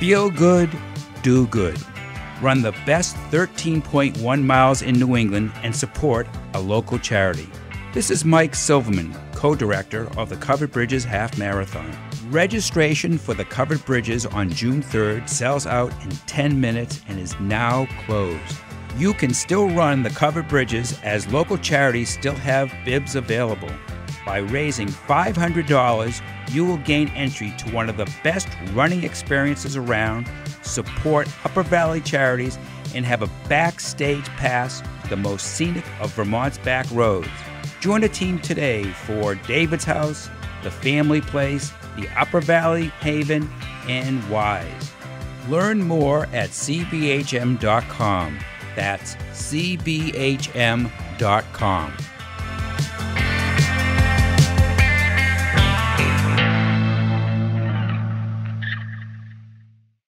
Feel good, do good. Run the best 13.1 miles in New England and support a local charity. This is Mike Silverman, co director of the Covered Bridges Half Marathon. Registration for the Covered Bridges on June 3rd sells out in 10 minutes and is now closed. You can still run the Covered Bridges as local charities still have bibs available. By raising $500, you will gain entry to one of the best running experiences around, support Upper Valley charities, and have a backstage pass to the most scenic of Vermont's back roads. Join the team today for David's House, the Family Place, the Upper Valley Haven, and Wise. Learn more at cbhm.com. That's cbhm.com.